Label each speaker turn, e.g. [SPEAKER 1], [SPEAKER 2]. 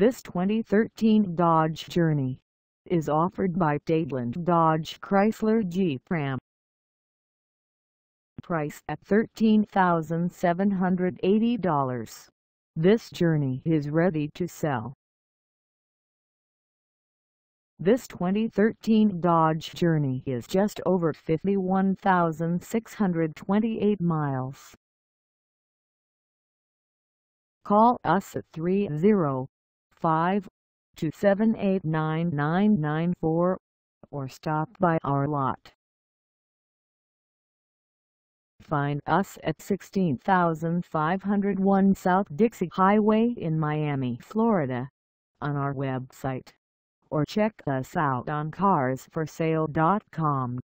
[SPEAKER 1] This 2013 Dodge Journey is offered by Dadeland Dodge Chrysler Jeep Ram. Price at $13,780. This Journey is ready to sell. This 2013 Dodge Journey is just over 51,628 miles. Call us at 305-278-9994 or stop by our lot. Find us at 16501 South Dixie Highway in Miami, Florida on our website or check us out on carsforsale.com.